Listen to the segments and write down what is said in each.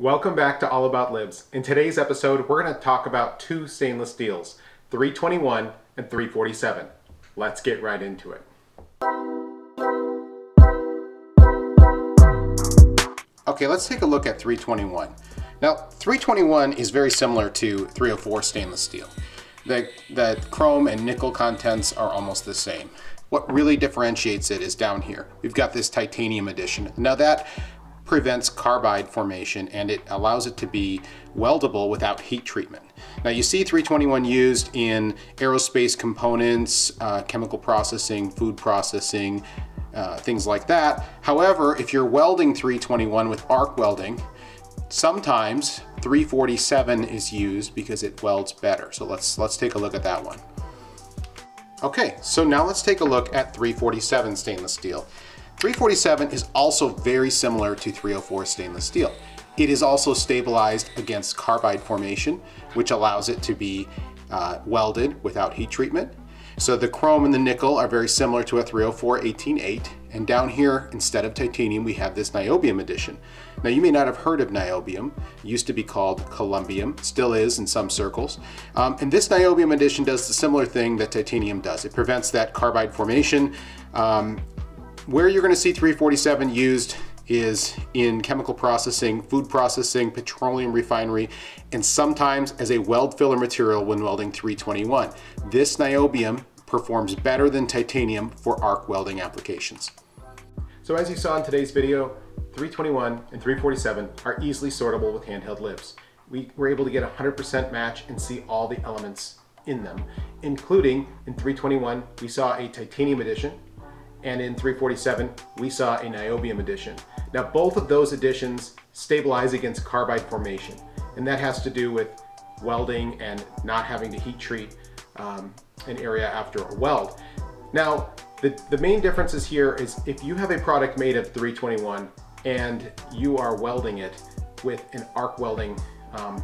Welcome back to All About LIBS. In today's episode, we're going to talk about two stainless steels, 321 and 347. Let's get right into it. Okay, let's take a look at 321. Now, 321 is very similar to 304 stainless steel. The, the chrome and nickel contents are almost the same. What really differentiates it is down here. We've got this titanium edition. Now that prevents carbide formation and it allows it to be weldable without heat treatment. Now you see 321 used in aerospace components, uh, chemical processing, food processing, uh, things like that. However, if you're welding 321 with arc welding, sometimes 347 is used because it welds better. So let's, let's take a look at that one. Okay, so now let's take a look at 347 stainless steel. 347 is also very similar to 304 stainless steel. It is also stabilized against carbide formation, which allows it to be uh, welded without heat treatment. So the chrome and the nickel are very similar to a 304 188 and down here instead of titanium we have this niobium edition. Now you may not have heard of niobium, it used to be called columbium, still is in some circles. Um, and this niobium edition does the similar thing that titanium does. It prevents that carbide formation um, where you're going to see 347 used is in chemical processing, food processing, petroleum refinery, and sometimes as a weld filler material when welding 321. This niobium performs better than titanium for arc welding applications. So as you saw in today's video, 321 and 347 are easily sortable with handheld LIBS. We were able to get a 100% match and see all the elements in them, including in 321, we saw a titanium edition, and in 347 we saw a niobium addition. Now both of those additions stabilize against carbide formation and that has to do with welding and not having to heat treat um, an area after a weld. Now the, the main differences here is if you have a product made of 321 and you are welding it with an arc welding um,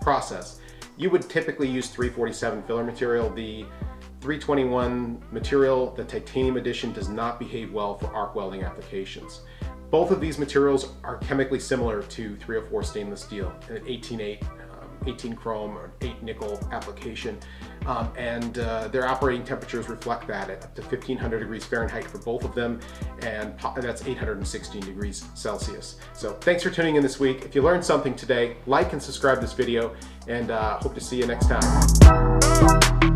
process, you would typically use 347 filler material. The 321 material, the titanium edition, does not behave well for arc welding applications. Both of these materials are chemically similar to 304 stainless steel, an 18.8, um, 18 chrome or 8 nickel application. Um, and uh, their operating temperatures reflect that at up to 1500 degrees Fahrenheit for both of them, and that's 816 degrees Celsius. So thanks for tuning in this week. If you learned something today, like and subscribe this video, and uh, hope to see you next time.